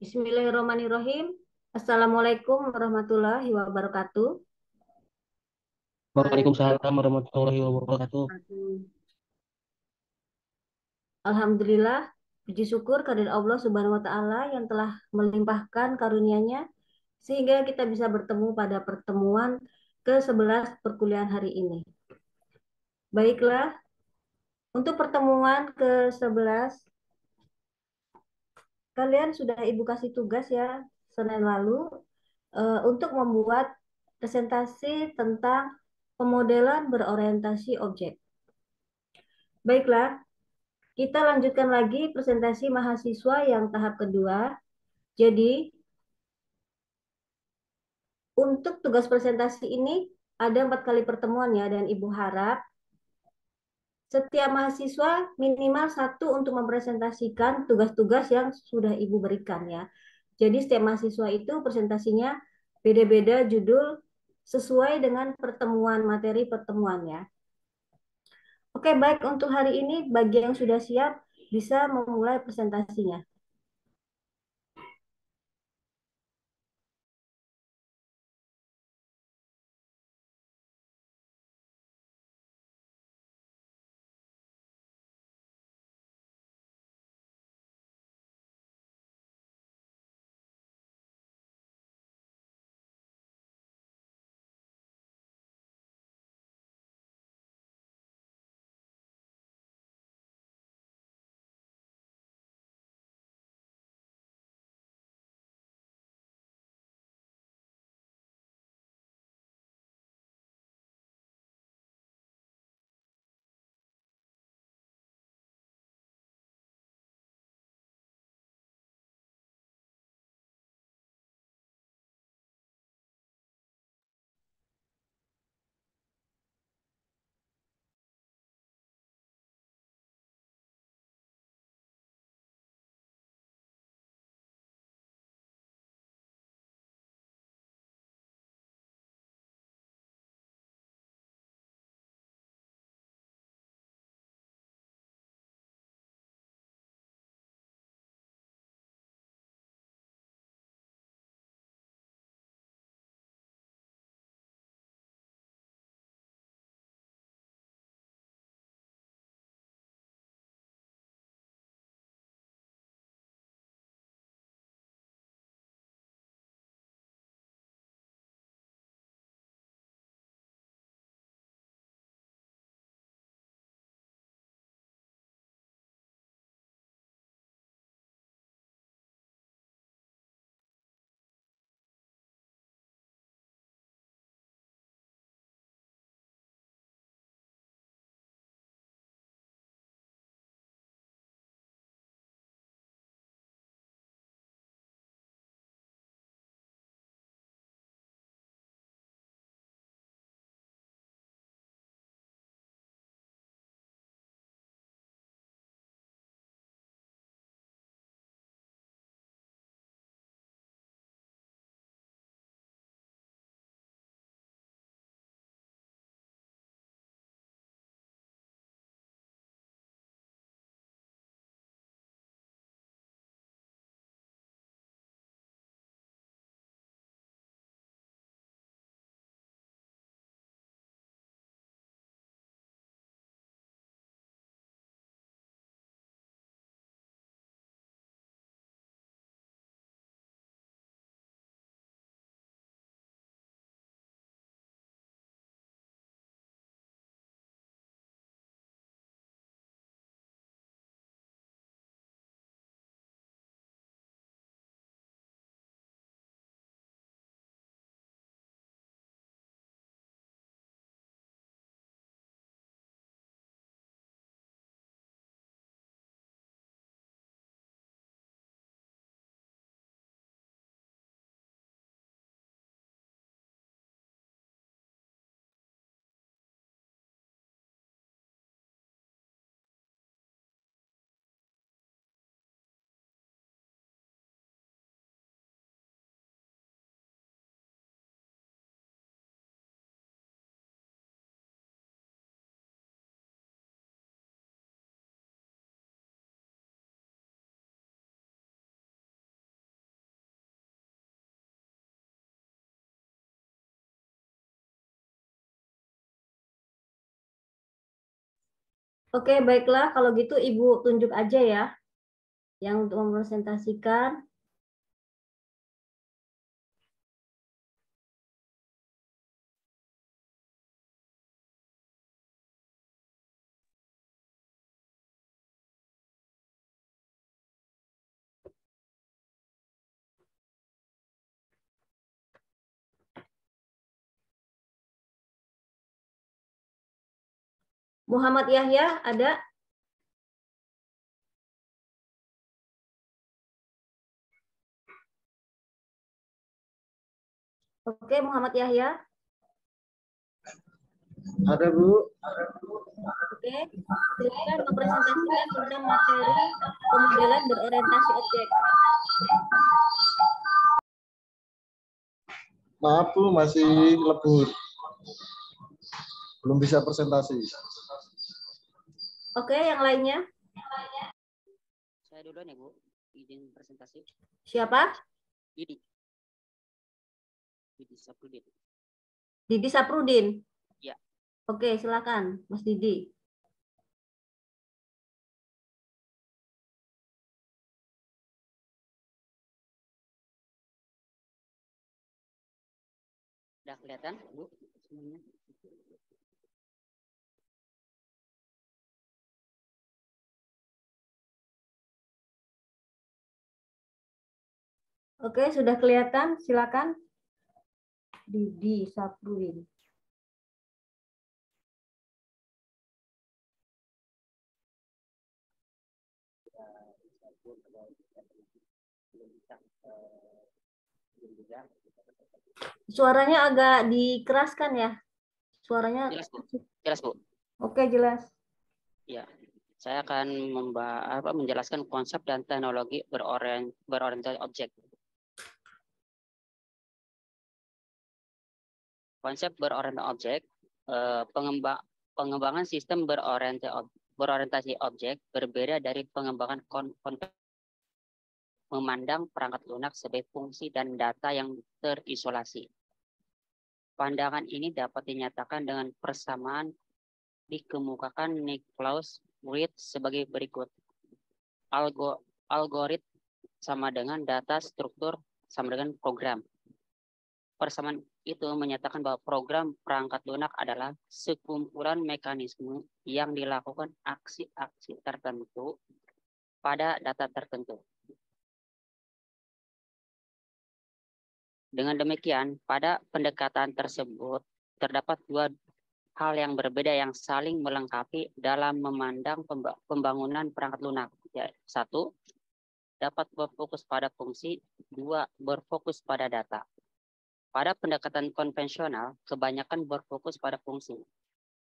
Bismillahirrahmanirrahim. Assalamualaikum warahmatullahi wabarakatuh. Waalaikumsalam warahmatullahi wabarakatuh. Alhamdulillah, puji syukur kehadirat Allah Subhanahu wa taala yang telah melimpahkan karunia-Nya sehingga kita bisa bertemu pada pertemuan ke-11 perkuliahan hari ini. Baiklah, untuk pertemuan ke-11 kalian sudah Ibu kasih tugas ya Senin lalu uh, untuk membuat presentasi tentang pemodelan berorientasi objek. Baiklah, kita lanjutkan lagi presentasi mahasiswa yang tahap kedua. Jadi, untuk tugas presentasi ini ada empat kali pertemuan ya, dan Ibu harap setiap mahasiswa minimal satu untuk mempresentasikan tugas-tugas yang sudah Ibu berikan ya. Jadi setiap mahasiswa itu presentasinya beda-beda judul sesuai dengan pertemuan materi pertemuannya. Oke, baik untuk hari ini bagi yang sudah siap bisa memulai presentasinya. Oke, baiklah. Kalau gitu Ibu tunjuk aja ya. Yang untuk mempresentasikan. Muhammad Yahya ada? Oke, Muhammad Yahya. Ada Bu. Oke, silakan mempresentasikan tentang materi pemodelan berorientasi objek. Maaf Bu, masih lebur. Belum bisa presentasi. Oke, yang lainnya? Saya duluan ya, Bu. Izin presentasi. Siapa? Didi. Didi Saprudin. Didi Saprudin. Ya. Oke, silakan, Mas Didi. Udah kelihatan, Bu? Semuanya. Oke, sudah kelihatan. Silakan. Didi Saprudin. Suaranya agak dikeraskan ya. Suaranya Jelas, Bu. Jelas, Bu. Oke, jelas. Ya. Saya akan memba apa, menjelaskan konsep dan teknologi berorient berorientasi objek. Konsep berorientasi objek, eh, pengembang pengembangan sistem berorientasi berorientasi objek berbeda dari pengembangan kon memandang perangkat lunak sebagai fungsi dan data yang terisolasi. Pandangan ini dapat dinyatakan dengan persamaan dikemukakan Niklaus Reed sebagai berikut. Algo, algorit sama dengan data struktur sama dengan program. Persamaan itu menyatakan bahwa program perangkat lunak adalah sekumpulan mekanisme yang dilakukan aksi-aksi tertentu pada data tertentu. Dengan demikian, pada pendekatan tersebut terdapat dua hal yang berbeda yang saling melengkapi dalam memandang pemba- pembangunan perangkat lunak. Ya, satu, dapat berfokus pada fungsi, dua, berfokus pada data. Pada pendekatan konvensional, kebanyakan berfokus pada fungsi.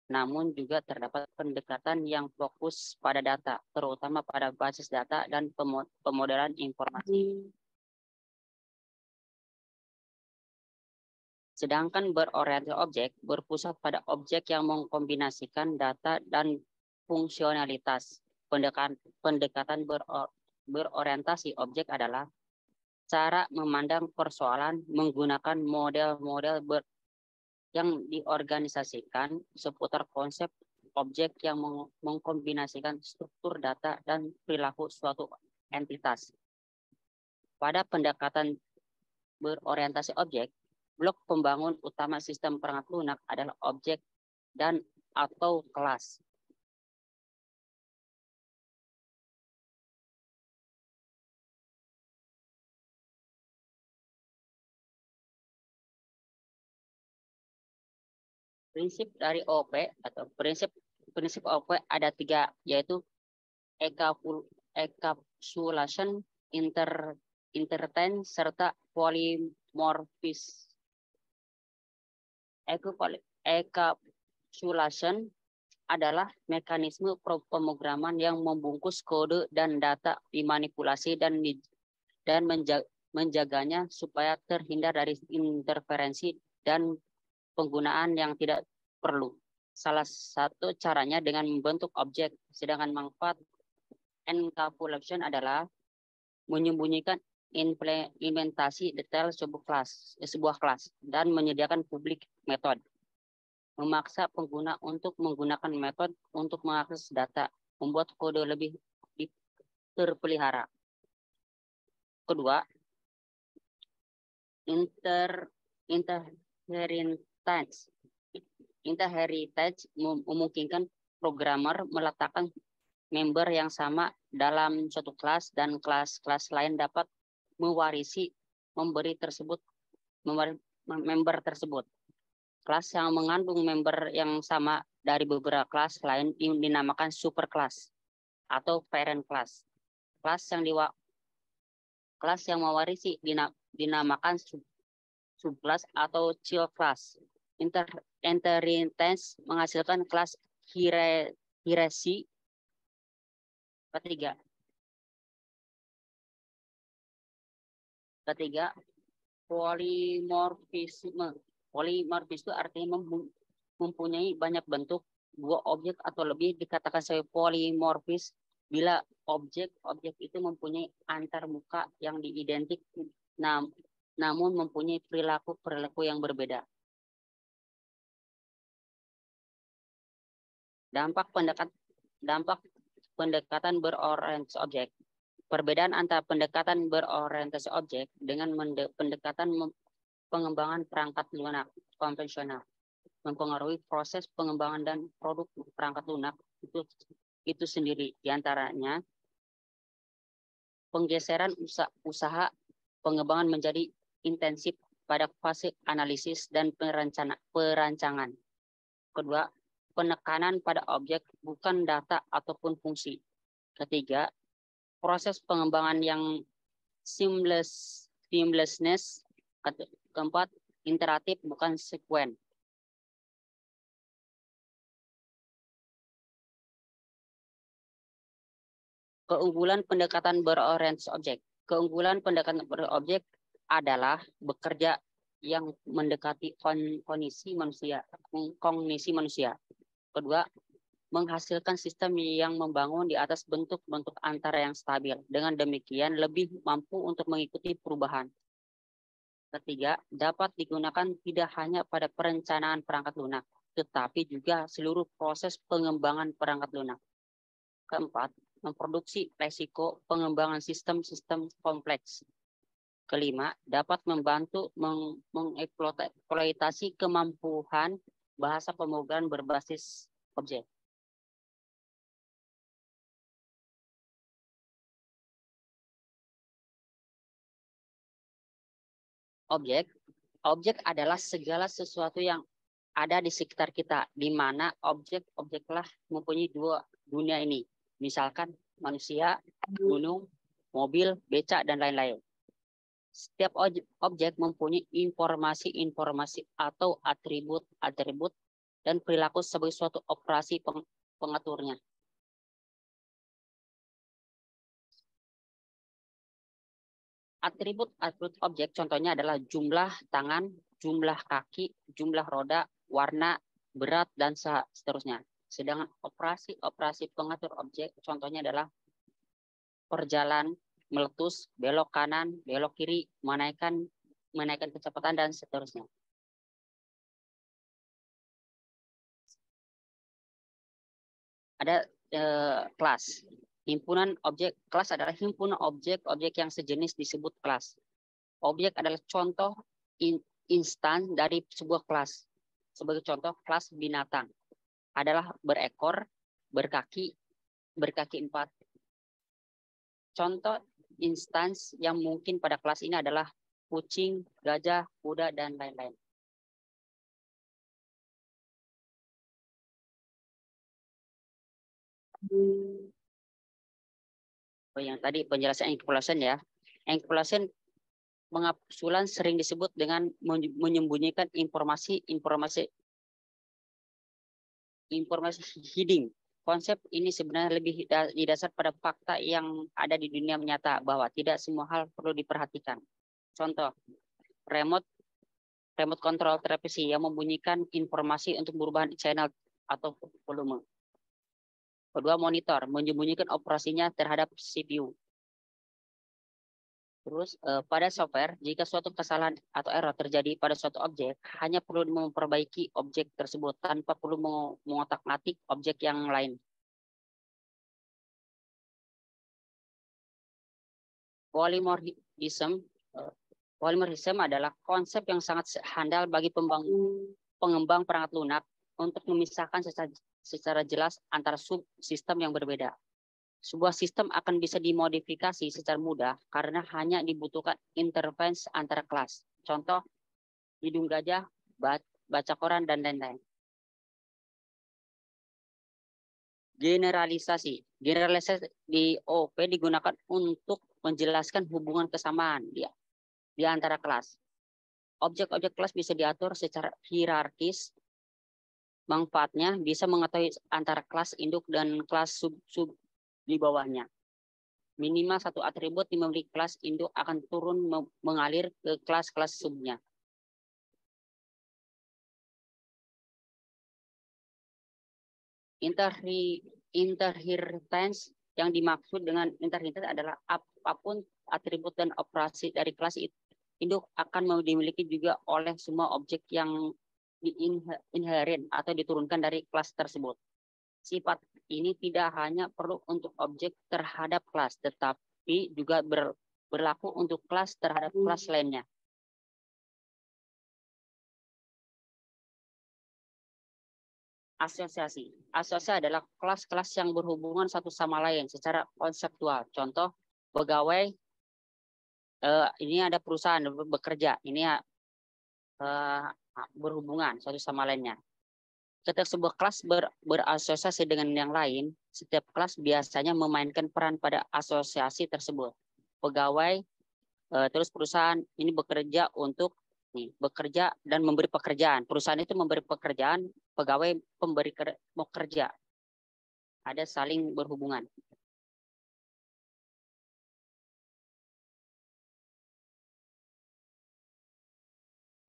Namun juga terdapat pendekatan yang fokus pada data, terutama pada basis data dan pemo- pemodelan informasi. Sedangkan berorientasi objek berpusat pada objek yang mengkombinasikan data dan fungsionalitas. Pendekatan, pendekatan beror- berorientasi objek adalah cara memandang persoalan menggunakan model-model yang diorganisasikan seputar konsep objek yang meng- mengkombinasikan struktur data dan perilaku suatu entitas. Pada pendekatan berorientasi objek, blok pembangun utama sistem perangkat lunak adalah objek dan atau kelas. Prinsip dari OP atau prinsip prinsip OP ada tiga yaitu encapsul- encapsulation, inter intertain serta polymorphism. Encapsul- Encapsulation adalah mekanisme pemrograman yang membungkus kode dan data dimanipulasi dan dan menja- menjaganya supaya terhindar dari interferensi dan penggunaan yang tidak perlu. Salah satu caranya dengan membentuk objek, sedangkan manfaat encapsulation adalah menyembunyikan implementasi detail sebuah kelas, sebuah kelas dan menyediakan publik metode. memaksa pengguna untuk menggunakan metode untuk mengakses data, membuat kode lebih terpelihara. Kedua, inter inheritance. Inheritance memungkinkan programmer meletakkan member yang sama dalam suatu kelas dan kelas-kelas lain dapat mewarisi memberi tersebut member tersebut. Kelas yang mengandung member yang sama dari beberapa kelas lain dinamakan superclass atau parent class. Kelas yang diwa kelas yang mewarisi dinamakan sub, subclass atau child class. Inter inheritance menghasilkan kelas hierarki ketiga. Ketiga, polimorfisme. Polimorfisme itu artinya mempunyai banyak bentuk dua objek atau lebih dikatakan sebagai polimorfis bila objek-objek itu mempunyai antar muka yang diidentik nam, namun mempunyai perilaku-perilaku yang berbeda. Dampak pendekat dampak pendekatan berorientasi objek. Perbedaan antara pendekatan berorientasi objek dengan pendekatan pengembangan perangkat lunak konvensional. Mempengaruhi proses pengembangan dan produk perangkat lunak itu itu sendiri. Di antaranya penggeseran usaha, usaha pengembangan menjadi intensif pada fase analisis dan perencana, perancangan. Kedua, penekanan pada objek bukan data ataupun fungsi. Ketiga, proses pengembangan yang seamless seamlessness. Keempat interaktif bukan sekuen. Keunggulan pendekatan berorientasi objek. Keunggulan pendekatan berobjek adalah bekerja yang mendekati kondisi manusia kognisi manusia kedua menghasilkan sistem yang membangun di atas bentuk-bentuk antara yang stabil. Dengan demikian, lebih mampu untuk mengikuti perubahan. Ketiga, dapat digunakan tidak hanya pada perencanaan perangkat lunak, tetapi juga seluruh proses pengembangan perangkat lunak. Keempat, memproduksi resiko pengembangan sistem-sistem kompleks. Kelima, dapat membantu mengeksploitasi kemampuan bahasa pemrograman berbasis objek. objek, objek adalah segala sesuatu yang ada di sekitar kita, di mana objek-objeklah mempunyai dua dunia ini. Misalkan manusia, gunung, mobil, becak, dan lain-lain. Setiap objek mempunyai informasi-informasi atau atribut-atribut dan perilaku sebagai suatu operasi pengaturnya. Atribut-atribut objek contohnya adalah jumlah tangan, jumlah kaki, jumlah roda, warna, berat, dan seterusnya. Sedangkan operasi-operasi pengatur objek contohnya adalah perjalanan, meletus, belok kanan, belok kiri, menaikkan menaikkan kecepatan dan seterusnya. Ada eh, kelas. Himpunan objek kelas adalah himpunan objek-objek yang sejenis disebut kelas. Objek adalah contoh in, instan dari sebuah kelas. Sebagai contoh, kelas binatang adalah berekor, berkaki, berkaki empat. Contoh instans yang mungkin pada kelas ini adalah kucing, gajah, kuda, dan lain-lain. Oh, yang tadi penjelasan encapsulation ya. Encapsulation pengapsulan sering disebut dengan menyembunyikan informasi-informasi informasi hiding. Konsep ini sebenarnya lebih didasar pada fakta yang ada di dunia nyata bahwa tidak semua hal perlu diperhatikan. Contoh, remote remote control televisi yang membunyikan informasi untuk perubahan channel atau volume. Kedua, monitor menyembunyikan operasinya terhadap CPU. Terus uh, pada software, jika suatu kesalahan atau error terjadi pada suatu objek, hanya perlu memperbaiki objek tersebut tanpa perlu mengotak-atik objek yang lain. Polymorphism, uh, polymorphism adalah konsep yang sangat handal bagi pembangun, pengembang perangkat lunak untuk memisahkan secara, secara jelas antara subsistem yang berbeda. Sebuah sistem akan bisa dimodifikasi secara mudah karena hanya dibutuhkan intervensi antara kelas. Contoh, hidung gajah, baca koran, dan lain-lain. Generalisasi. Generalisasi di OP digunakan untuk menjelaskan hubungan kesamaan di, di antara kelas. Objek-objek kelas bisa diatur secara hierarkis. Manfaatnya bisa mengetahui antara kelas induk dan kelas sub-sub di bawahnya. Minimal satu atribut di memiliki kelas induk akan turun mengalir ke kelas-kelas subnya. Interheritance yang dimaksud dengan interheritance adalah apa pun atribut dan operasi dari kelas induk akan dimiliki juga oleh semua objek yang di inherit atau diturunkan dari kelas tersebut. Sifat ini tidak hanya perlu untuk objek terhadap kelas, tetapi juga ber, berlaku untuk kelas terhadap hmm. kelas lainnya. Asosiasi. Asosiasi adalah kelas-kelas yang berhubungan satu sama lain secara konseptual. Contoh, pegawai, eh, ini ada perusahaan bekerja, ini eh, berhubungan satu sama lainnya. Ketika sebuah kelas ber, berasosiasi dengan yang lain, setiap kelas biasanya memainkan peran pada asosiasi tersebut. Pegawai, eh, terus perusahaan ini bekerja untuk nih, bekerja dan memberi pekerjaan. Perusahaan itu memberi pekerjaan, pegawai pemberi kerja. Ada saling berhubungan.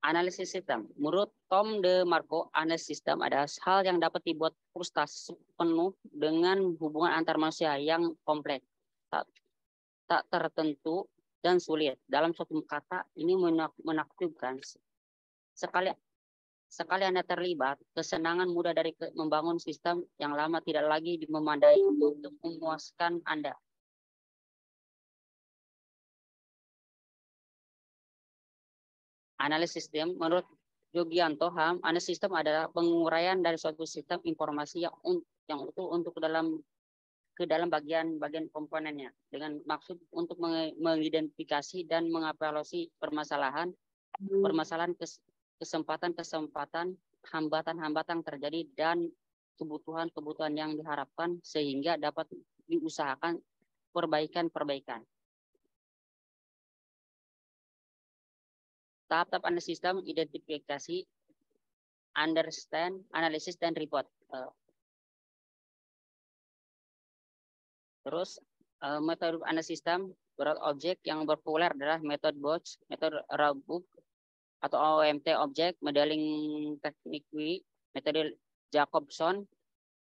Analisis sistem. Menurut Tom De Marco, analisis sistem adalah hal yang dapat dibuat frustasi penuh dengan hubungan antar manusia yang kompleks, tak, tak tertentu, dan sulit. Dalam suatu kata, ini menakjubkan. Sekali sekali Anda terlibat, kesenangan mudah dari membangun sistem yang lama tidak lagi memandai untuk memuaskan Anda. Analisis sistem menurut Yogianto Ham, analisis sistem adalah penguraian dari suatu sistem informasi yang yang utuh untuk ke dalam ke dalam bagian-bagian komponennya. Dengan maksud untuk mengidentifikasi dan mengevaluasi permasalahan permasalahan kesempatan-kesempatan hambatan-hambatan terjadi dan kebutuhan-kebutuhan yang diharapkan sehingga dapat diusahakan perbaikan-perbaikan. Tahap-tahap analisis sistem identifikasi understand analisis dan report. Eh, terus eh, metode analisis sistem berat objek yang berpopuler adalah metode Bosch, metode Rabuk atau OMT object, modeling teknik metode Jacobson,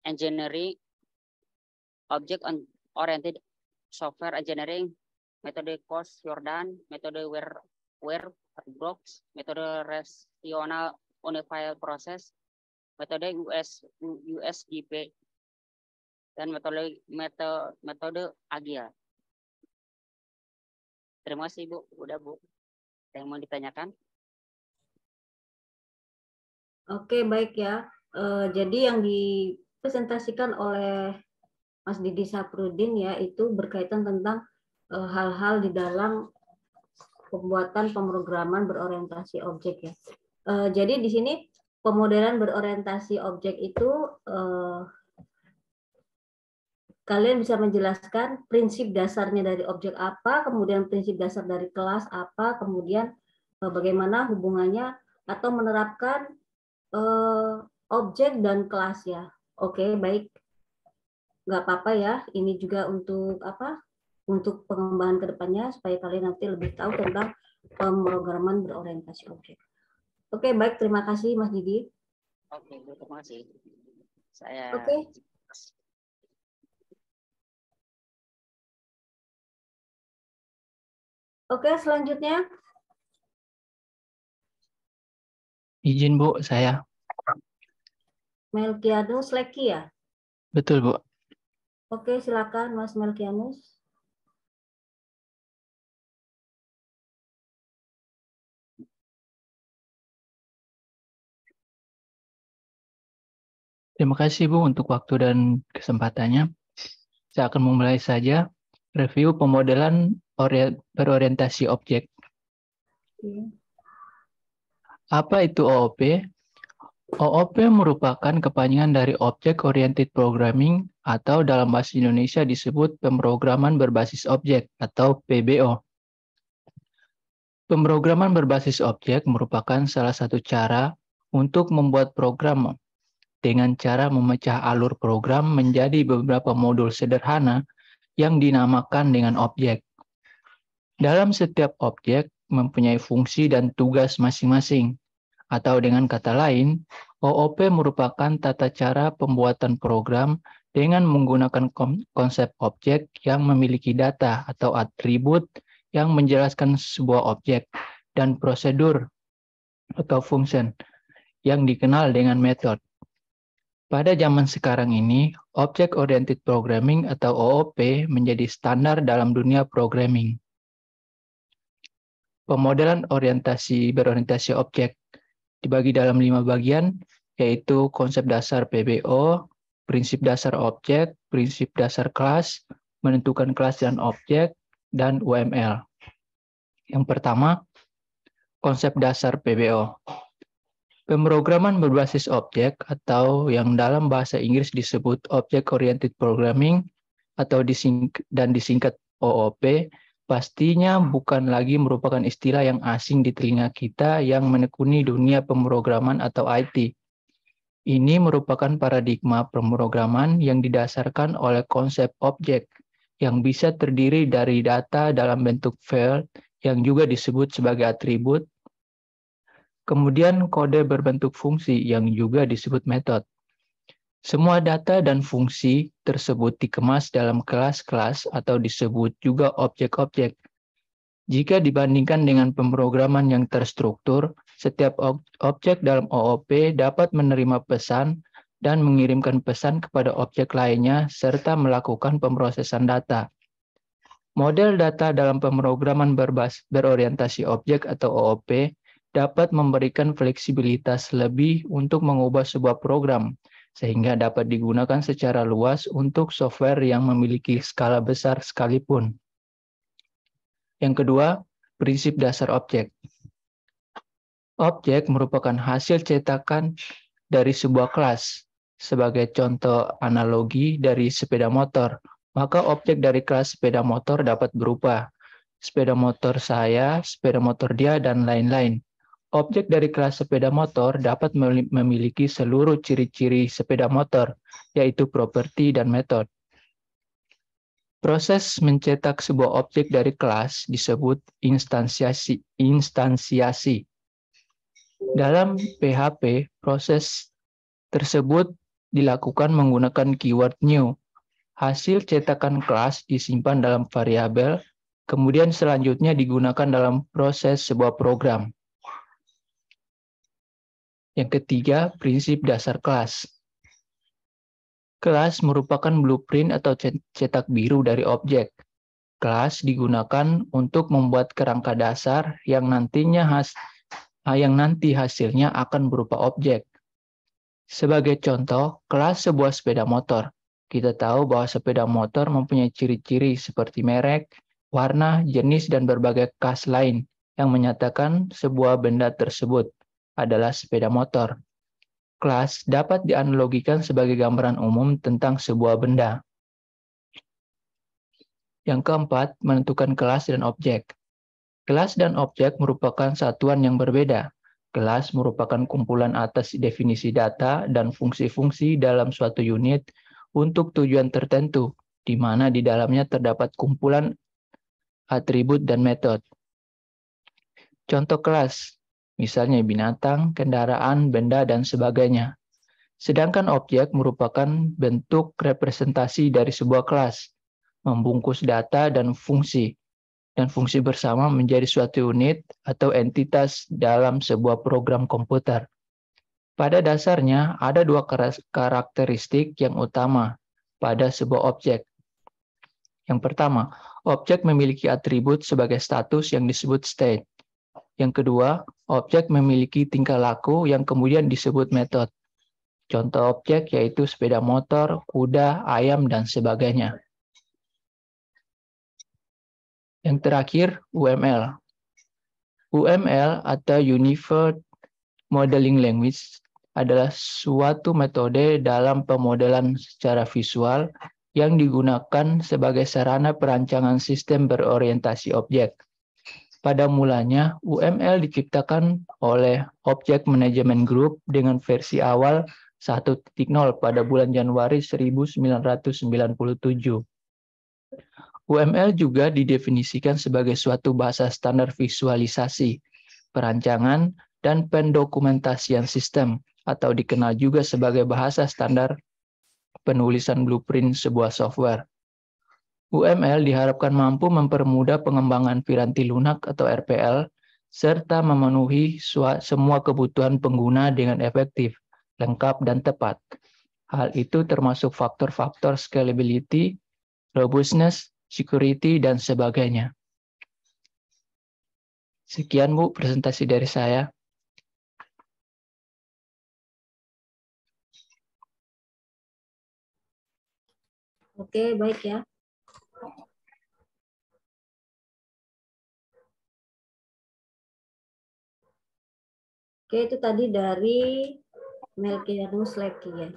engineering, object oriented software engineering, metode Cost Jordan, metode Ware, Ware Brooks, metode rasional unified process, metode US USGP, dan metode metode metode Agile. Terima kasih Bu, udah Bu. Yang mau ditanyakan? Oke, baik ya. Uh, jadi yang dipresentasikan oleh Mas Didi Saprudin ya itu berkaitan tentang eh, hal-hal uh, di dalam pembuatan pemrograman berorientasi objek ya. Uh, jadi di sini pemodelan berorientasi objek itu uh, kalian bisa menjelaskan prinsip dasarnya dari objek apa, kemudian prinsip dasar dari kelas apa, kemudian uh, bagaimana hubungannya atau menerapkan uh, objek dan kelas ya. Oke, baik. Nggak apa-apa ya. Ini juga untuk apa? Untuk pengembangan ke depannya supaya kalian nanti lebih tahu tentang pemrograman berorientasi objek. Oke, baik. Terima kasih, Mas Didi. Oke, terima kasih. Saya Oke. Oke, selanjutnya. Izin Bu, saya. Melkianus Leki ya? Betul Bu. Oke, silakan Mas Melkianus. Terima kasih Bu untuk waktu dan kesempatannya. Saya akan memulai saja review pemodelan berorientasi objek. Apa itu OOP? OOP merupakan kepanjangan dari Object Oriented Programming atau dalam bahasa Indonesia disebut pemrograman berbasis objek atau PBO. Pemrograman berbasis objek merupakan salah satu cara untuk membuat program dengan cara memecah alur program menjadi beberapa modul sederhana yang dinamakan dengan objek. Dalam setiap objek mempunyai fungsi dan tugas masing-masing. Atau dengan kata lain, OOP merupakan tata cara pembuatan program dengan menggunakan konsep objek yang memiliki data atau atribut yang menjelaskan sebuah objek dan prosedur atau function yang dikenal dengan metode. Pada zaman sekarang ini, Object Oriented Programming atau OOP menjadi standar dalam dunia programming. Pemodelan orientasi berorientasi objek dibagi dalam lima bagian, yaitu konsep dasar PBO, prinsip dasar objek, prinsip dasar kelas, menentukan kelas dan objek, dan UML. Yang pertama, konsep dasar PBO. Pemrograman berbasis objek atau yang dalam bahasa Inggris disebut Object Oriented Programming atau dising dan disingkat OOP pastinya bukan lagi merupakan istilah yang asing di telinga kita yang menekuni dunia pemrograman atau IT. Ini merupakan paradigma pemrograman yang didasarkan oleh konsep objek yang bisa terdiri dari data dalam bentuk file yang juga disebut sebagai atribut Kemudian kode berbentuk fungsi yang juga disebut metode. Semua data dan fungsi tersebut dikemas dalam kelas-kelas atau disebut juga objek-objek. Jika dibandingkan dengan pemrograman yang terstruktur, setiap objek dalam OOP dapat menerima pesan dan mengirimkan pesan kepada objek lainnya serta melakukan pemrosesan data. Model data dalam pemrograman berorientasi objek atau OOP dapat memberikan fleksibilitas lebih untuk mengubah sebuah program, sehingga dapat digunakan secara luas untuk software yang memiliki skala besar sekalipun. Yang kedua, prinsip dasar objek. Objek merupakan hasil cetakan dari sebuah kelas. Sebagai contoh analogi dari sepeda motor, maka objek dari kelas sepeda motor dapat berubah. Sepeda motor saya, sepeda motor dia, dan lain-lain Objek dari kelas sepeda motor dapat memiliki seluruh ciri-ciri sepeda motor, yaitu properti dan metode. Proses mencetak sebuah objek dari kelas disebut instansiasi. instansiasi. Dalam PHP, proses tersebut dilakukan menggunakan keyword new. Hasil cetakan kelas disimpan dalam variabel, kemudian selanjutnya digunakan dalam proses sebuah program. Yang ketiga, prinsip dasar kelas. Kelas merupakan blueprint atau cetak biru dari objek. Kelas digunakan untuk membuat kerangka dasar yang nantinya has, ah, yang nanti hasilnya akan berupa objek. Sebagai contoh, kelas sebuah sepeda motor. Kita tahu bahwa sepeda motor mempunyai ciri-ciri seperti merek, warna, jenis, dan berbagai khas lain yang menyatakan sebuah benda tersebut adalah sepeda motor. Kelas dapat dianalogikan sebagai gambaran umum tentang sebuah benda. Yang keempat, menentukan kelas dan objek. Kelas dan objek merupakan satuan yang berbeda. Kelas merupakan kumpulan atas definisi data dan fungsi-fungsi dalam suatu unit untuk tujuan tertentu, di mana di dalamnya terdapat kumpulan atribut dan metode. Contoh kelas, misalnya binatang, kendaraan, benda, dan sebagainya. Sedangkan objek merupakan bentuk representasi dari sebuah kelas, membungkus data dan fungsi. dan fungsi bersama menjadi suatu unit atau entitas dalam sebuah program komputer. Pada dasarnya, ada dua karakteristik yang utama pada sebuah objek. Yang pertama, objek memiliki atribut sebagai status yang disebut state. Yang kedua, objek memiliki tingkah laku yang kemudian disebut metode. Contoh objek yaitu sepeda motor, kuda, ayam, dan sebagainya. Yang terakhir, UML. UML atau Unified Modeling Language adalah suatu metode dalam pemodelan secara visual yang digunakan sebagai sarana perancangan sistem berorientasi objek. Pada mulanya, UML diciptakan oleh Object Management Group dengan versi awal 1.0 pada bulan Januari 1997. UML juga didefinisikan sebagai suatu bahasa standar visualisasi, perancangan, dan pendokumentasian sistem, atau dikenal juga sebagai bahasa standar penulisan blueprint sebuah software. UML diharapkan mampu mempermudah pengembangan piranti lunak atau RPL, serta memenuhi semua kebutuhan pengguna dengan efektif, lengkap, dan tepat. Hal itu termasuk faktor-faktor scalability, robustness, security, dan sebagainya. Sekian Bu presentasi dari saya. Oke, baik ya. Oke, itu tadi dari Melkianus Leki ya.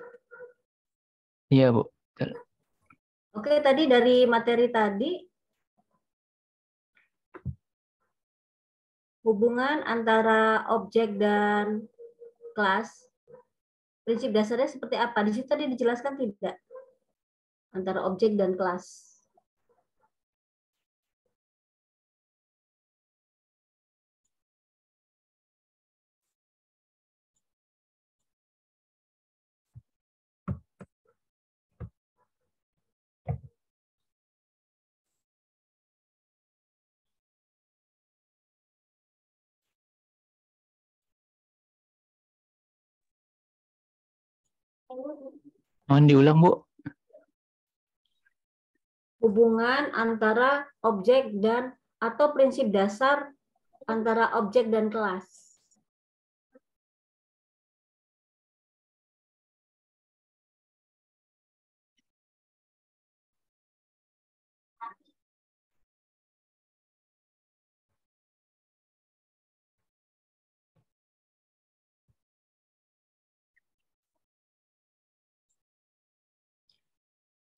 Iya, Bu. Oke, tadi dari materi tadi hubungan antara objek dan kelas prinsip dasarnya seperti apa? Di situ tadi dijelaskan tidak antara objek dan kelas. Mohon diulang, Bu. Hubungan antara objek dan atau prinsip dasar antara objek dan kelas.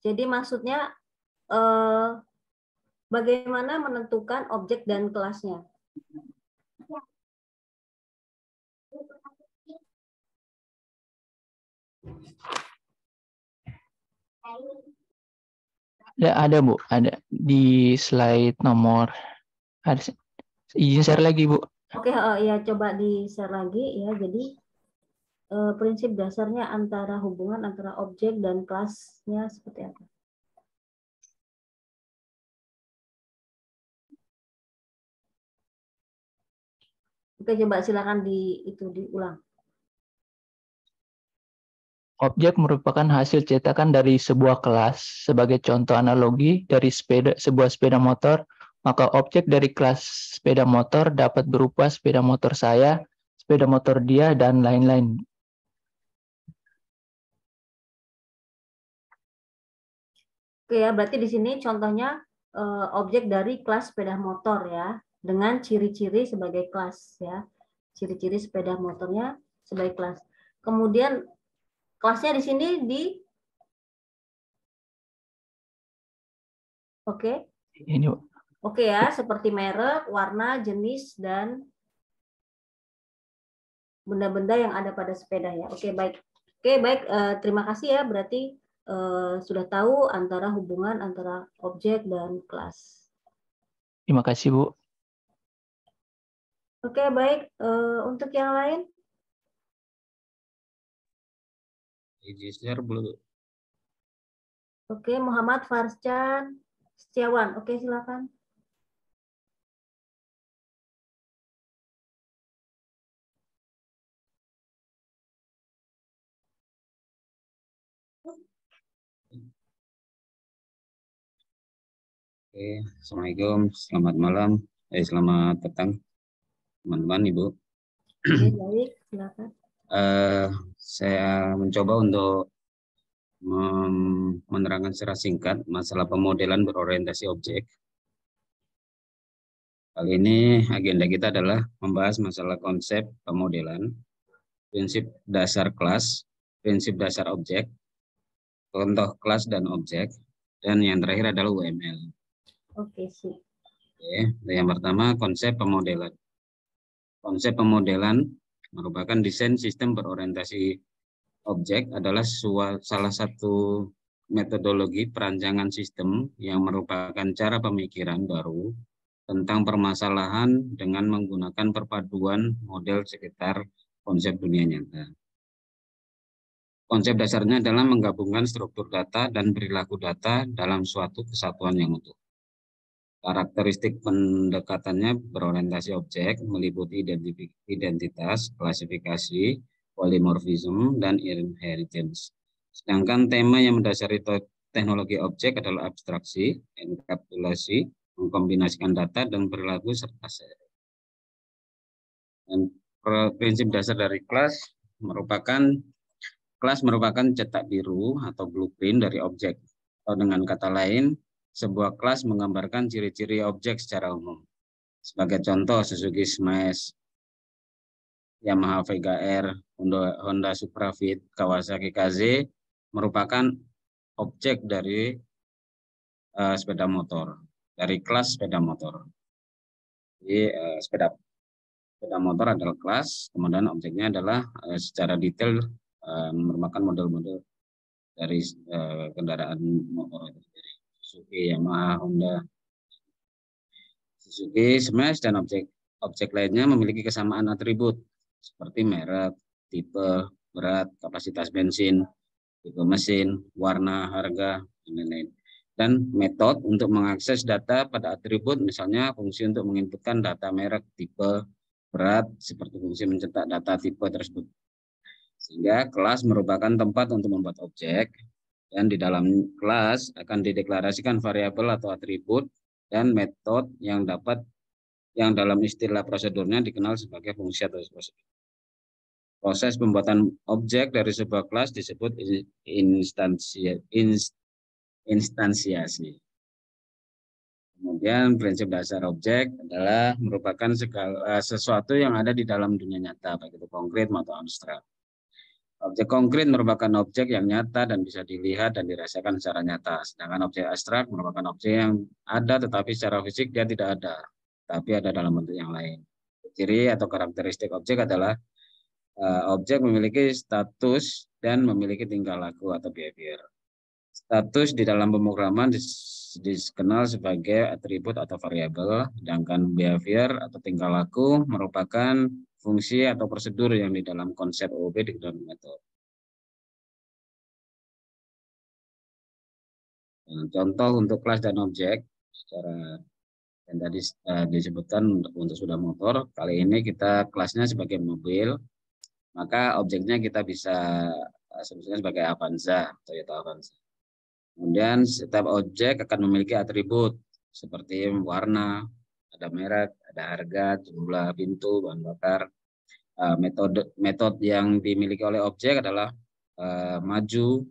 Jadi maksudnya eh, bagaimana menentukan objek dan kelasnya? Ada, ada Bu, ada di slide nomor. Ada izin share lagi Bu. Oke, uh, ya coba di share lagi ya. Jadi uh, prinsip dasarnya antara hubungan antara objek dan kelasnya seperti apa? Oke, coba silakan di itu diulang. Objek merupakan hasil cetakan dari sebuah kelas. Sebagai contoh analogi dari sepeda, sebuah sepeda motor, maka objek dari kelas sepeda motor dapat berupa sepeda motor saya, sepeda motor dia, dan lain-lain. Oke ya, berarti di sini contohnya eh, objek dari kelas sepeda motor ya, dengan ciri-ciri sebagai kelas ya, ciri-ciri sepeda motornya sebagai kelas. Kemudian Kelasnya di sini di Oke. Ini, Oke ya, seperti merek, warna, jenis dan benda-benda yang ada pada sepeda ya. Oke, baik. Oke, baik. Uh, terima kasih ya. Berarti uh, sudah tahu antara hubungan antara objek dan kelas. Terima kasih, Bu. Oke, baik. Uh, untuk yang lain? izin share belum? Oke, Muhammad Farchan Setiawan. Oke, silakan. Oke, Assalamualaikum, selamat malam, eh selamat petang, teman-teman, Ibu. Baik, silakan. Eh, saya mencoba untuk menerangkan secara singkat masalah pemodelan berorientasi objek. Kali ini agenda kita adalah membahas masalah konsep pemodelan, prinsip dasar kelas, prinsip dasar objek, contoh kelas dan objek, dan yang terakhir adalah UML. Oke, sip. Oke, yang pertama konsep pemodelan. Konsep pemodelan merupakan desain sistem berorientasi objek adalah salah satu metodologi perancangan sistem yang merupakan cara pemikiran baru tentang permasalahan dengan menggunakan perpaduan model sekitar konsep dunia nyata. Konsep dasarnya adalah menggabungkan struktur data dan perilaku data dalam suatu kesatuan yang utuh. Karakteristik pendekatannya berorientasi objek, meliputi identitas, klasifikasi, polymorphism, dan inheritance. Sedangkan tema yang mendasari teknologi objek adalah abstraksi, enkapsulasi, mengkombinasikan data dan perilaku serta seri. Dan prinsip dasar dari kelas merupakan kelas merupakan cetak biru atau blueprint dari objek. Atau dengan kata lain, sebuah kelas menggambarkan ciri-ciri objek secara umum. Sebagai contoh, Suzuki Smash, Yamaha Vega R, Honda, Honda Supra Fit, Kawasaki KZ merupakan objek dari eh, sepeda motor, dari kelas sepeda motor. Jadi eh, sepeda sepeda motor adalah kelas, kemudian objeknya adalah eh, secara detail eh, merupakan model-model dari eh, kendaraan motor sendiri. Suzuki, Yamaha, Honda, Suzuki, Smash, dan objek objek lainnya memiliki kesamaan atribut seperti merek, tipe, berat, kapasitas bensin, tipe mesin, warna, harga, dan lain-lain. Dan metode untuk mengakses data pada atribut, misalnya fungsi untuk menginputkan data merek, tipe, berat, seperti fungsi mencetak data tipe tersebut. Sehingga kelas merupakan tempat untuk membuat objek, dan di dalam kelas akan dideklarasikan variabel atau atribut dan metode yang dapat yang dalam istilah prosedurnya dikenal sebagai fungsi atau prosedur. Proses pembuatan objek dari sebuah kelas disebut instansi, ins- instansiasi. Kemudian prinsip dasar objek adalah merupakan segala sesuatu yang ada di dalam dunia nyata, baik itu konkret maupun abstrak. Objek konkret merupakan objek yang nyata dan bisa dilihat dan dirasakan secara nyata. Sedangkan objek abstrak merupakan objek yang ada tetapi secara fisik dia tidak ada, tapi ada dalam bentuk yang lain. Ciri atau karakteristik objek adalah eh, objek memiliki status dan memiliki tingkah laku atau behavior. Status di dalam pemrograman dikenal sebagai atribut atau variabel, sedangkan behavior atau tingkah laku merupakan fungsi atau prosedur yang di dalam konsep OOP di dalam metode. Nah, contoh untuk kelas dan objek secara yang tadi eh, disebutkan untuk, untuk sudah motor, kali ini kita kelasnya sebagai mobil, maka objeknya kita bisa eh, sebutkan sebagai Avanza, Toyota Avanza. Kemudian setiap objek akan memiliki atribut seperti warna, ada merek, ada harga, jumlah pintu, bahan bakar. Eh, metode metode yang dimiliki oleh objek adalah eh, maju,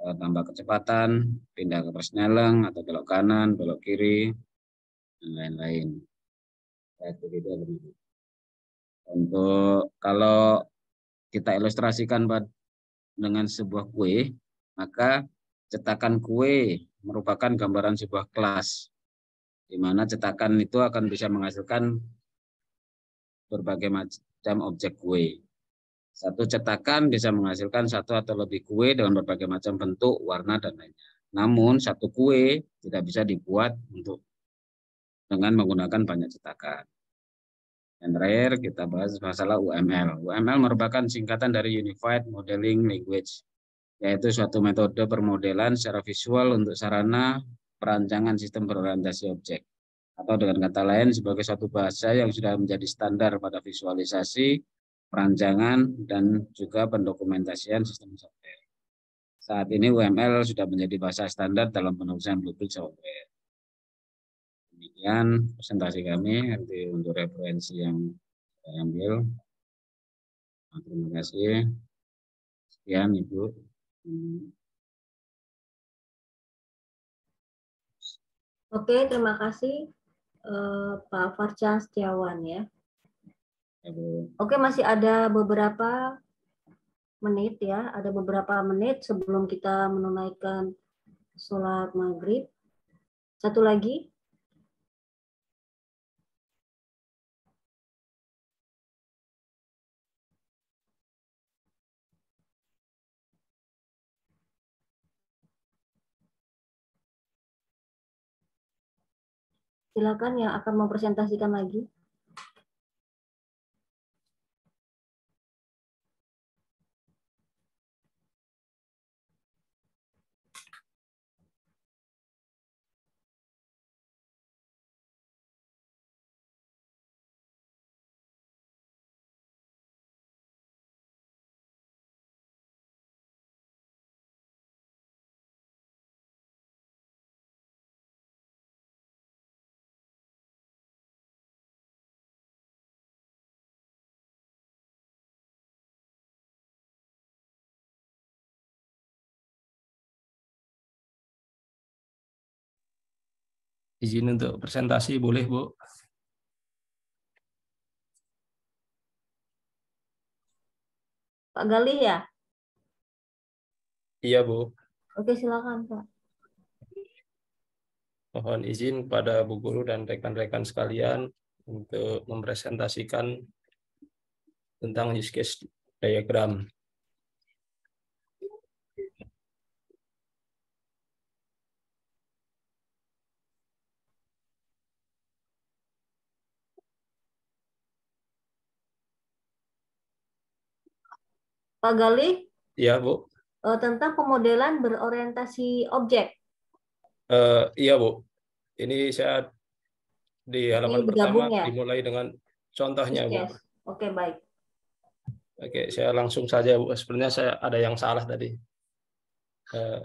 eh, tambah kecepatan, pindah ke persneleng atau belok kanan, belok kiri, dan lain-lain. Ya. Untuk kalau kita ilustrasikan dengan sebuah kue, maka cetakan kue merupakan gambaran sebuah kelas di mana cetakan itu akan bisa menghasilkan berbagai macam objek kue. Satu cetakan bisa menghasilkan satu atau lebih kue dengan berbagai macam bentuk, warna, dan lainnya. Namun satu kue tidak bisa dibuat untuk dengan menggunakan banyak cetakan. Dan terakhir kita bahas masalah UML. UML merupakan singkatan dari Unified Modeling Language, yaitu suatu metode permodelan secara visual untuk sarana perancangan sistem berorientasi objek. Atau dengan kata lain sebagai suatu bahasa yang sudah menjadi standar pada visualisasi, perancangan, dan juga pendokumentasian sistem software. Saat ini UML sudah menjadi bahasa standar dalam penulisan blueprint software. Demikian presentasi kami nanti untuk referensi yang saya ambil. Nah, terima kasih. Sekian Ibu. Oke, terima kasih eh, Pak Farcan Setiawan ya. Oke, masih ada beberapa menit ya, ada beberapa menit sebelum kita menunaikan sholat maghrib. Satu lagi, silakan yang akan mempresentasikan lagi. Izin untuk presentasi boleh, Bu? Pak Galih ya? Iya, Bu. Oke, silakan Pak. Mohon izin pada Bu Guru dan rekan-rekan sekalian untuk mempresentasikan tentang use case diagram. Pak Galih, Iya, Bu. eh, tentang pemodelan berorientasi objek. Eh, iya, Bu. Ini saya di halaman Ini pertama ya? dimulai dengan contohnya, Bu. Yes. Oke, baik. Oke, saya langsung saja, Bu. Sebenarnya saya ada yang salah tadi. Eh,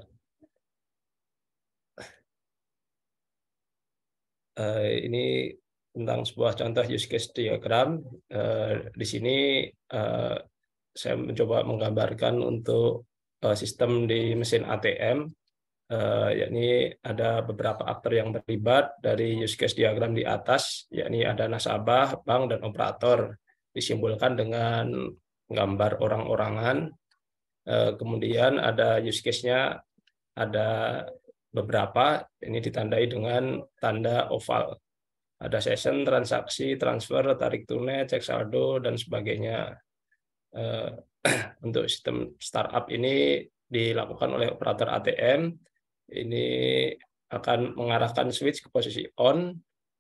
eh, ini tentang sebuah contoh use case diagram. Eh, di sini eh, saya mencoba menggambarkan untuk eh, sistem di mesin ATM, eh, yakni ada beberapa aktor yang terlibat dari use case diagram di atas, yakni ada nasabah, bank, dan operator, disimbolkan dengan gambar orang-orangan. Eh, Kemudian ada use case-nya ada beberapa, ini ditandai dengan tanda oval. Ada session, transaksi, transfer, tarik tunai, cek saldo, dan sebagainya. Eh, Untuk sistem startup ini dilakukan oleh operator ATM. Ini akan mengarahkan switch ke posisi on,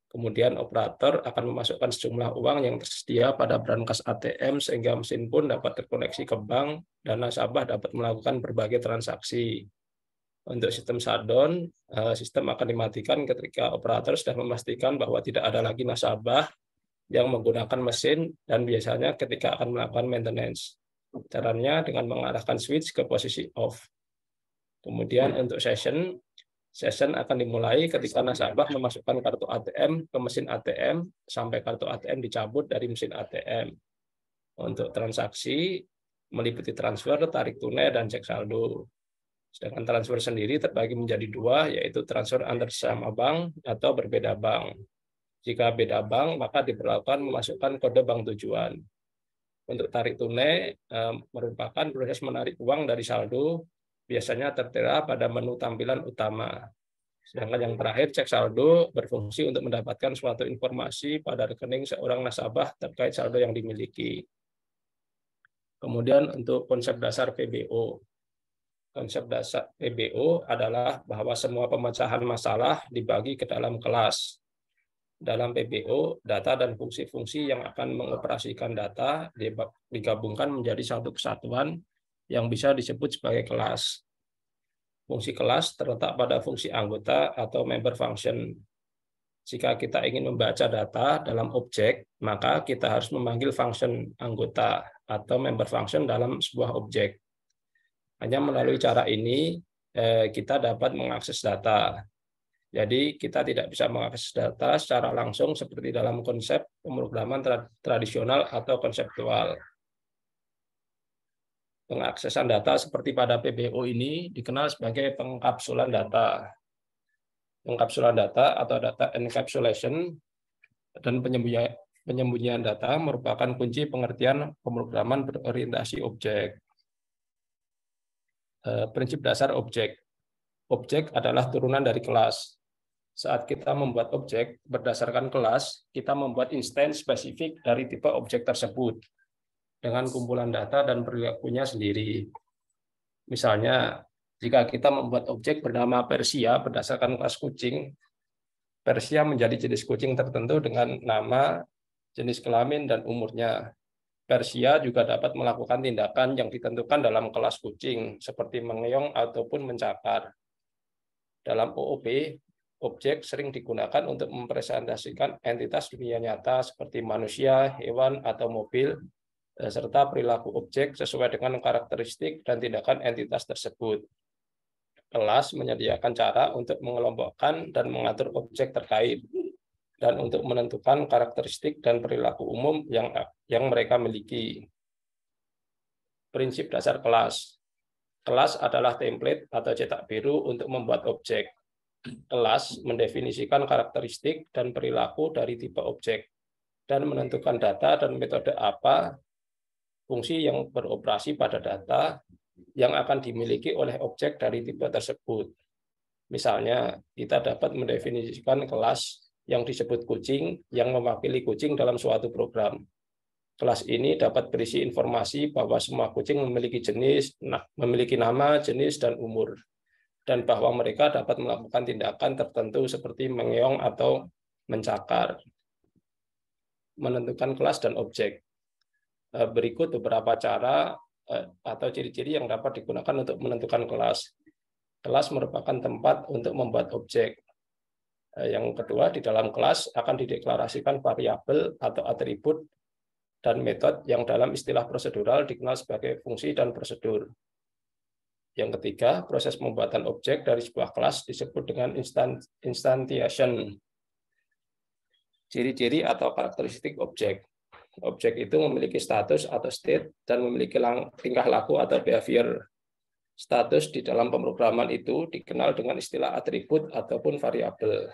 kemudian operator akan memasukkan sejumlah uang yang tersedia pada brankas ATM sehingga mesin pun dapat terkoneksi ke bank dan nasabah dapat melakukan berbagai transaksi. Untuk sistem shutdown, eh, sistem akan dimatikan ketika operator sudah memastikan bahwa tidak ada lagi nasabah yang menggunakan mesin dan biasanya ketika akan melakukan maintenance. Caranya dengan mengarahkan switch ke posisi off. Kemudian untuk session, session akan dimulai ketika nasabah memasukkan kartu ATM ke mesin ATM sampai kartu ATM dicabut dari mesin ATM. Untuk transaksi meliputi transfer, tarik tunai, dan cek saldo. Sedangkan transfer sendiri terbagi menjadi dua, yaitu transfer antar sesama bank atau berbeda bank. Jika beda bank, maka diperlakukan memasukkan kode bank tujuan. Untuk tarik tunai eh, merupakan proses menarik uang dari saldo, biasanya tertera pada menu tampilan utama. Sedangkan yang terakhir, cek saldo berfungsi untuk mendapatkan suatu informasi pada rekening seorang nasabah terkait saldo yang dimiliki. Kemudian untuk konsep dasar PBO. Konsep dasar PBO adalah bahwa semua pemecahan masalah dibagi ke dalam kelas. Dalam PBO, data dan fungsi-fungsi yang akan mengoperasikan data digabungkan menjadi satu kesatuan yang bisa disebut sebagai kelas. Fungsi kelas terletak pada fungsi anggota atau member function. Jika kita ingin membaca data dalam objek, maka kita harus memanggil function anggota atau member function dalam sebuah objek. Hanya melalui cara ini eh, kita dapat mengakses data. Jadi kita tidak bisa mengakses data secara langsung seperti dalam konsep pemrograman tra tradisional atau konseptual. Pengaksesan data seperti pada PBO ini dikenal sebagai pengkapsulan data. Pengkapsulan data atau data encapsulation dan penyembunyian, data merupakan kunci pengertian pemrograman berorientasi objek. Eh, prinsip dasar objek. Objek adalah turunan dari kelas saat kita membuat objek berdasarkan kelas, kita membuat instance spesifik dari tipe objek tersebut dengan kumpulan data dan perilakunya sendiri. Misalnya, jika kita membuat objek bernama Persia berdasarkan kelas kucing, Persia menjadi jenis kucing tertentu dengan nama, jenis kelamin, dan umurnya. Persia juga dapat melakukan tindakan yang ditentukan dalam kelas kucing, seperti mengeong ataupun mencakar. Dalam OOP, objek sering digunakan untuk mempresentasikan entitas dunia nyata seperti manusia, hewan, atau mobil, eh, serta perilaku objek sesuai dengan karakteristik dan tindakan entitas tersebut. Kelas menyediakan cara untuk mengelompokkan dan mengatur objek terkait, dan untuk menentukan karakteristik dan perilaku umum yang, yang mereka miliki. Prinsip dasar kelas. Kelas adalah template atau cetak biru untuk membuat objek kelas mendefinisikan karakteristik dan perilaku dari tipe objek dan menentukan data dan metode apa fungsi yang beroperasi pada data yang akan dimiliki oleh objek dari tipe tersebut. Misalnya, kita dapat mendefinisikan kelas yang disebut kucing yang mewakili kucing dalam suatu program. Kelas ini dapat berisi informasi bahwa semua kucing memiliki jenis, memiliki nama, jenis, dan umur dan bahwa mereka dapat melakukan tindakan tertentu seperti mengeong atau mencakar. Menentukan kelas dan objek. Eh, berikut beberapa cara eh, atau ciri-ciri yang dapat digunakan untuk menentukan kelas. Kelas merupakan tempat untuk membuat objek. Eh, yang kedua, di dalam kelas akan dideklarasikan variabel atau atribut dan metode yang dalam istilah prosedural dikenal sebagai fungsi dan prosedur. Yang ketiga, proses pembuatan objek dari sebuah kelas disebut dengan instantiation. Ciri-ciri atau karakteristik objek. Objek itu memiliki status atau state dan memiliki tingkah laku atau behavior. Status di dalam pemrograman itu dikenal dengan istilah atribut ataupun variabel.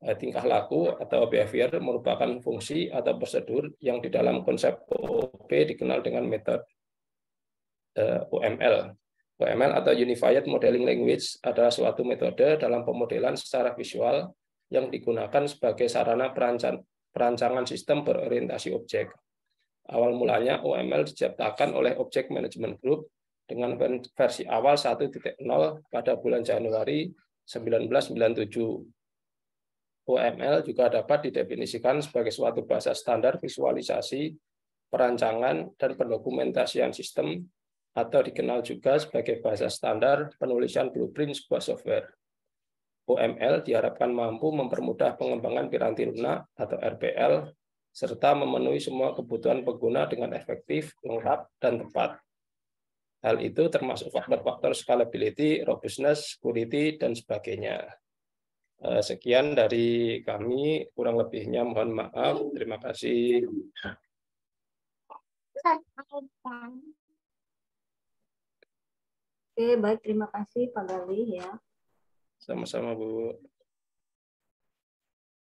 Eh, tingkah laku atau behavior merupakan fungsi atau prosedur yang di dalam konsep OOP dikenal dengan metode UML. UML atau Unified Modeling Language adalah suatu metode dalam pemodelan secara visual yang digunakan sebagai sarana perancangan sistem berorientasi objek. Awal mulanya UML diciptakan oleh Object Management Group dengan versi awal 1.0 pada bulan Januari 1997. UML juga dapat didefinisikan sebagai suatu bahasa standar visualisasi, perancangan, dan pendokumentasian sistem atau dikenal juga sebagai bahasa standar penulisan blueprint sebuah software. OML diharapkan mampu mempermudah pengembangan piranti lunak atau RPL serta memenuhi semua kebutuhan pengguna dengan efektif, lengkap, dan tepat. Hal itu termasuk faktor-faktor scalability, robustness, security, dan sebagainya. Eh, sekian dari kami, kurang lebihnya mohon maaf. Terima kasih. Oke, baik. Terima kasih Pak Gali ya. Sama-sama, Bu.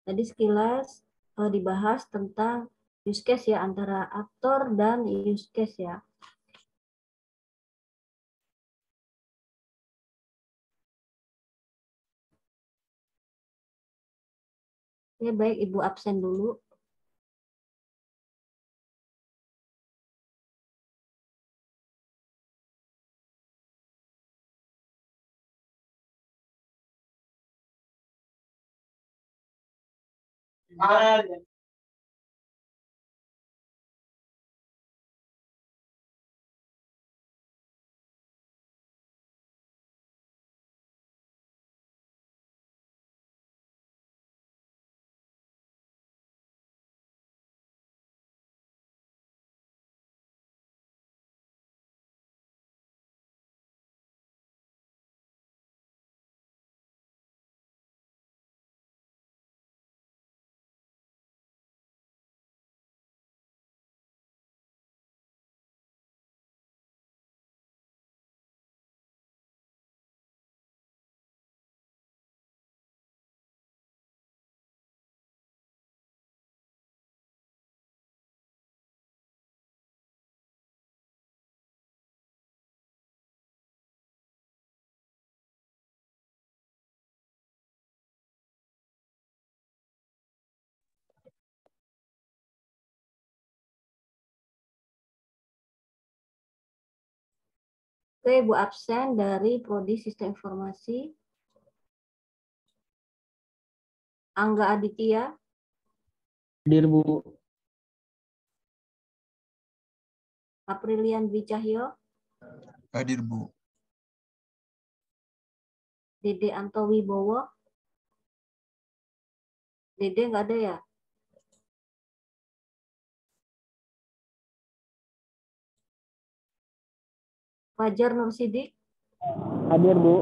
Tadi sekilas uh, dibahas tentang use case ya antara aktor dan use case ya. Oke, baik Ibu absen dulu. Ah, Oke, Ibu absen dari Prodi Sistem Informasi. Angga Aditya, Hadir, Bu. Aprilian Dwi Cahyo, Hadir, Bu. Dede Anto Wibowo. Dede nggak ada ya? Fajar Nur Sidik, Hadir, Bu.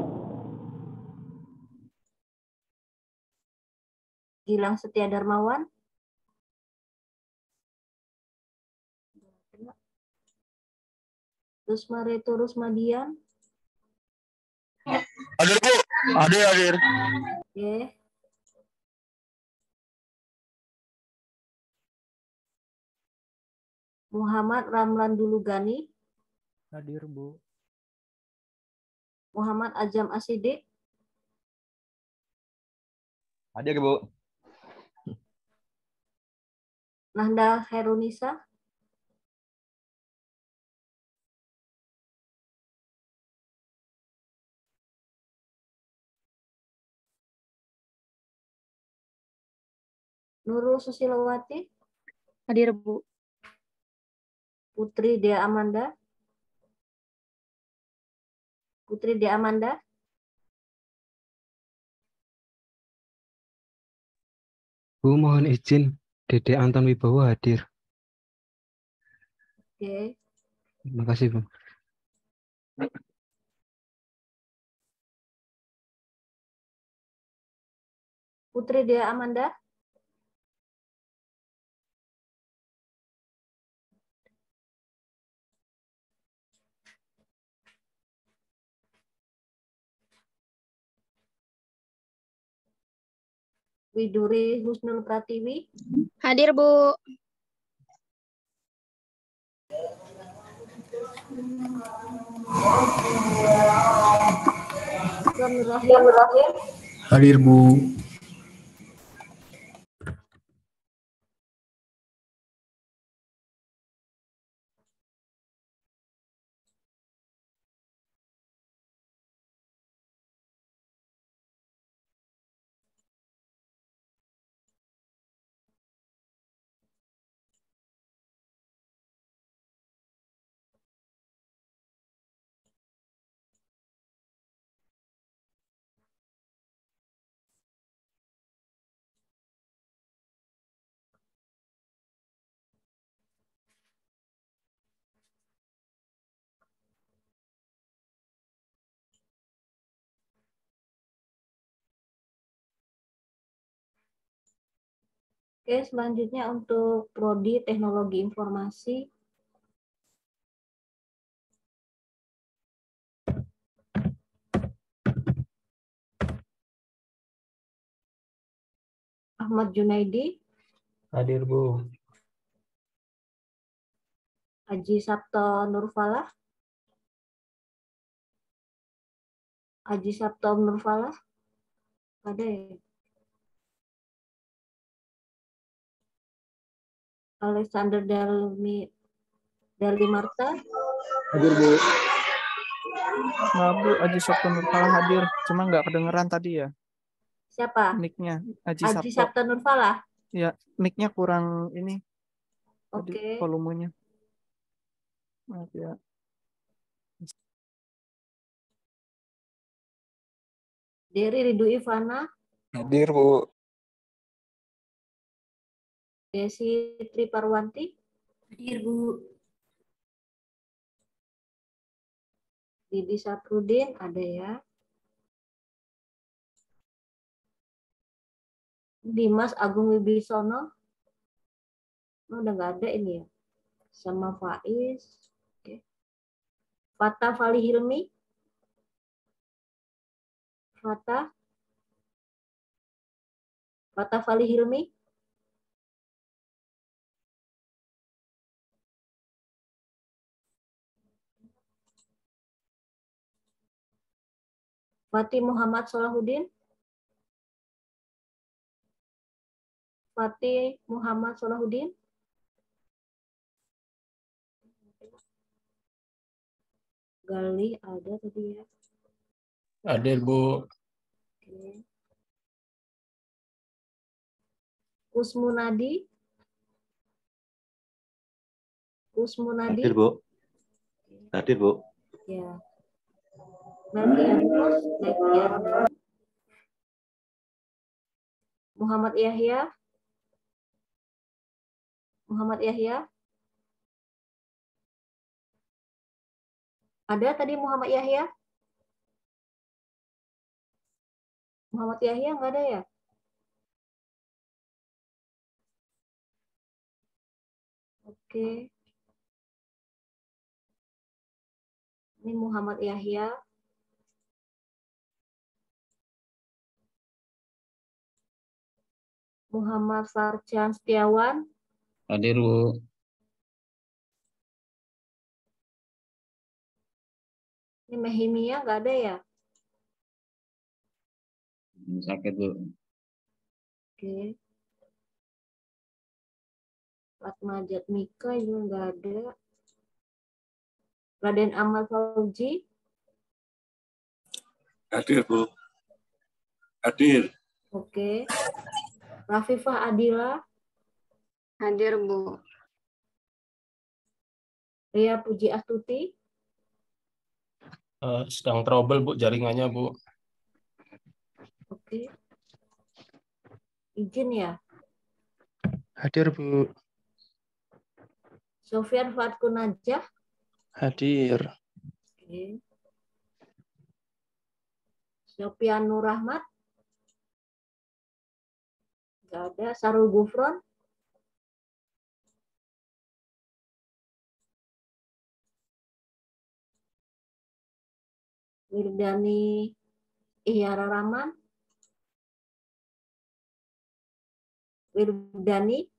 Gilang Setia Darmawan, Rusma Reto Rusmadian, Hadir, Bu. Hadir, hadir. Oke. Muhammad Ramlan Dulugani, Hadir, Bu. Muhammad Ajam Asidik, Hadir, Bu. Nahda Herunisa, Nurul Susilowati, Hadir, Bu. Putri Dea Amanda, Putri Dea Amanda, Bu, mohon izin, Dede Anton Wibowo hadir. oke. Terima kasih, Bu. Putri Dea Amanda, Widuri Husnul Pratiwi, Hadir, Bu. Rahim, Hadir, Bu. Oke, selanjutnya untuk Prodi Teknologi Informasi. Ahmad Junaidi, Hadir, Bu. Haji Sabto Nurfalah, Haji Sabto Nurfalah, ada ya? Alexander Delmi Deli Marta, Hadir, Bu. Nah, Bu, Haji Sabto Nurfalah hadir. Cuma nggak kedengeran tadi ya, siapa? mic-nya. Haji Haji Sabto. Sabto Nurfalah. Ya, mic-nya kurang ini, Oke. volumenya. Maaf ya. Deri Ridu Ivana, Hadir, Bu. Desi Triparwanti, Hadir, Bu. Didi Saprudin, ada ya. Dimas Agung Wibisono, oh, udah nggak ada ini ya. Sama Faiz. Oke. Fatah Fali Hilmi. Fatah. Fatah Fali Hilmi. Fatih Muhammad Solahuddin. Fatih Muhammad Solahuddin. Galih ada tadi ya. Hadir, Bu. Oke. Kusmunadi. Kusmunadi. Hadir, Bu. Hadir, Bu. Ya. Melkianus. Muhammad Yahya. Muhammad Yahya. Ada tadi Muhammad Yahya? Muhammad Yahya nggak ada ya? Oke. Ini Muhammad Yahya. Muhammad Farcan Setiawan. Hadir, Bu. Ini Mehimia nggak ada ya? Sakit, Bu. Oke. Fatma Jatmika juga nggak ada. Raden Ahmad Fauzi. Hadir, Bu. Hadir. Oke. Rafifah Adila. Hadir, Bu. Ria Puji Astuti. Eh, sedang trouble, Bu, jaringannya, Bu. Oke. Izin ya. Hadir, Bu. Sofian Fatku Najah. Hadir. Oke. Sofian Nur Rahmat. Nggak ada. Sarul Gufron. Wirdani Ihyara Rahman. Wirdani.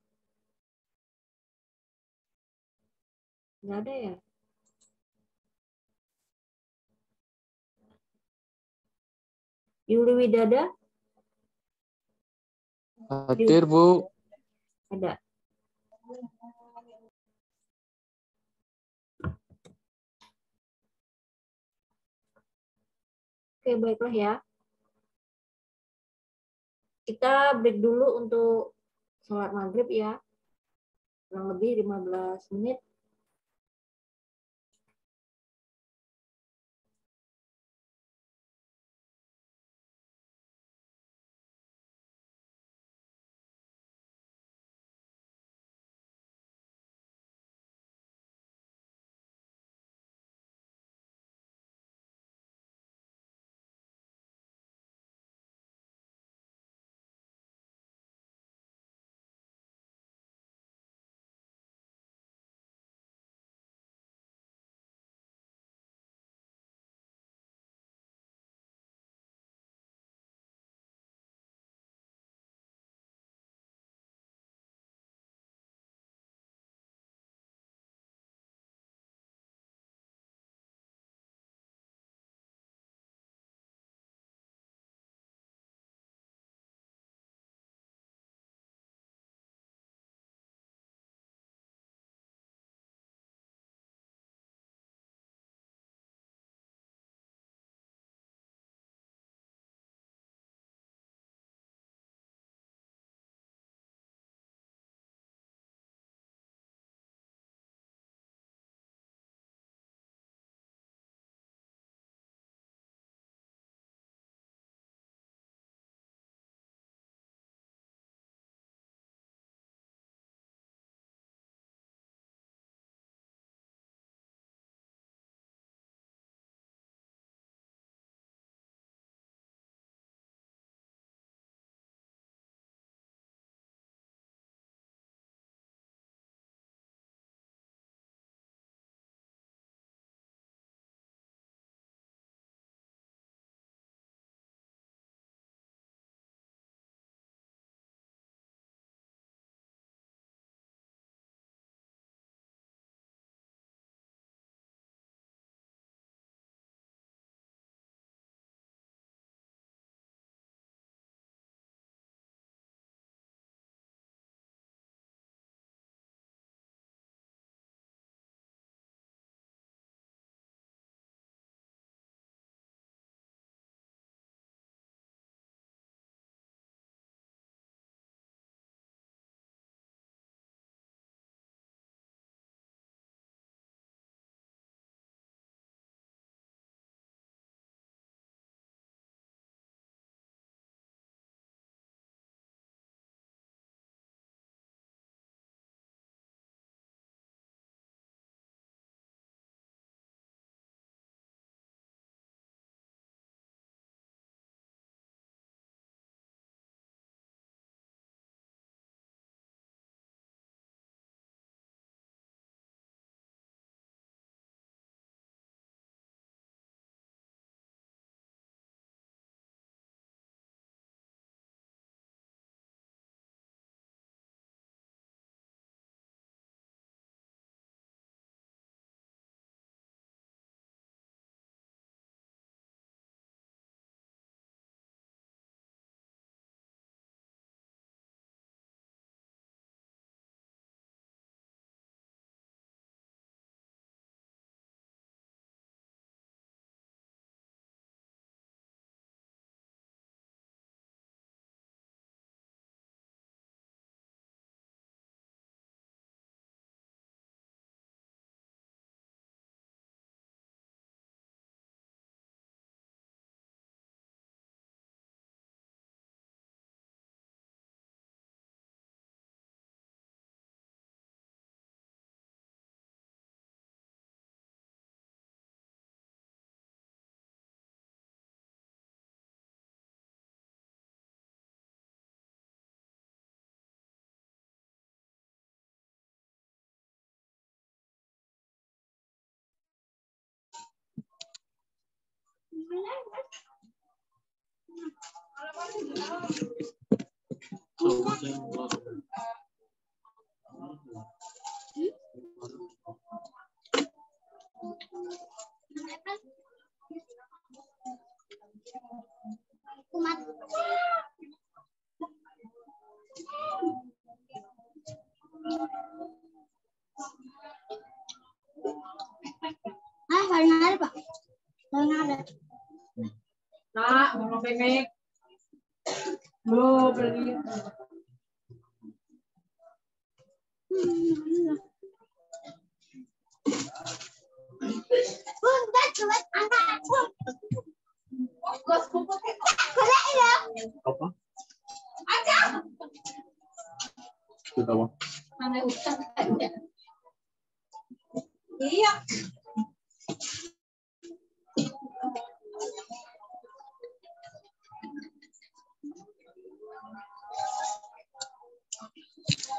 Nggak ada ya? Yuli Widada Hadir, Bu. ada. Oke, baiklah ya. Kita break dulu untuk sholat maghrib ya. Kurang lebih 15 menit. Ah, paling ada pak. Paling ada. Nak, mau pemik. Belum beli. Ya? Apa? Ada. Apa? Mana utang. Iya.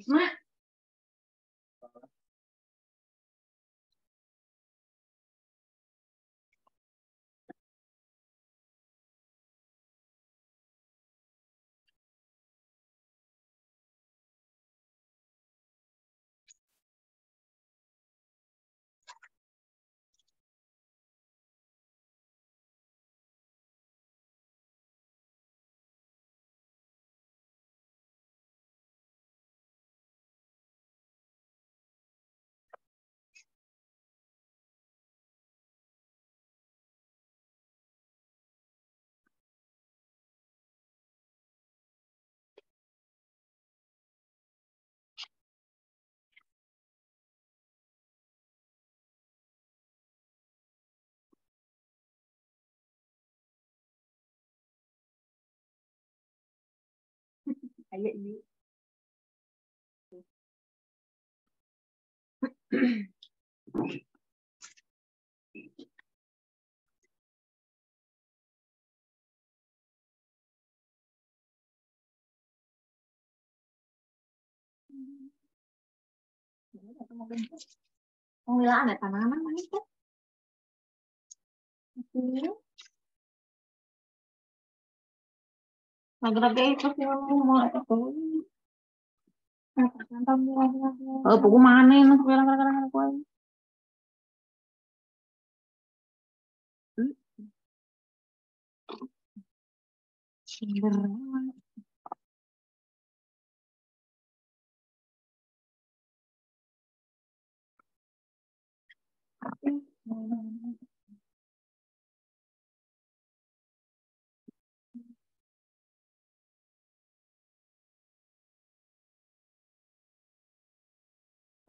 是吗 Ayo ini. Wala ada tanaman man ito. Nagrabe ito si mga ito. Oh, pag umana yun, kailangan kailangan ko. Cinderella.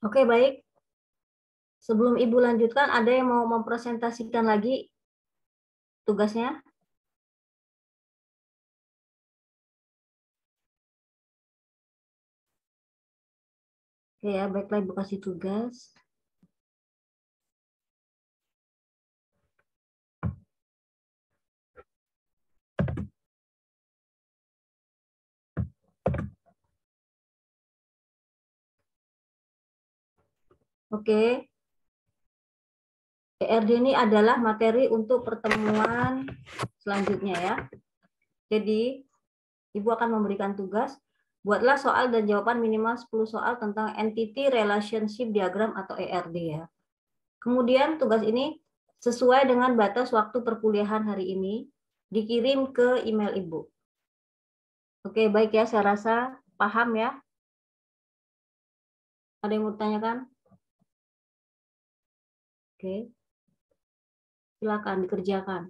Oke, baik. Sebelum Ibu lanjutkan, ada yang mau mempresentasikan lagi tugasnya? Oke ya, baiklah Ibu kasih tugas. Oke. ERD ini adalah materi untuk pertemuan selanjutnya ya. Jadi, Ibu akan memberikan tugas, buatlah soal dan jawaban minimal 10 soal tentang Entity Relationship Diagram atau ERD ya. Kemudian tugas ini sesuai dengan batas waktu perkuliahan hari ini, dikirim ke email Ibu. Oke, baik ya, saya rasa paham ya. Ada yang mau ditanyakan? Oke. Silakan dikerjakan.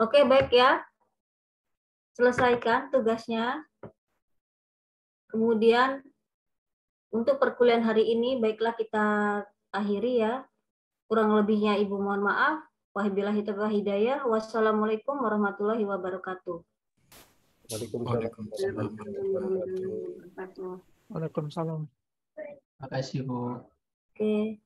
Oke, baik ya. Selesaikan tugasnya. Kemudian untuk perkuliahan hari ini baiklah kita akhiri ya. Kurang lebihnya Ibu mohon maaf. Wabillahi taufiq hidayah. Wassalamualaikum warahmatullahi wabarakatuh. Waalaikumsalam. Waalaikumsalam. Terima kasih, Bu. Oke.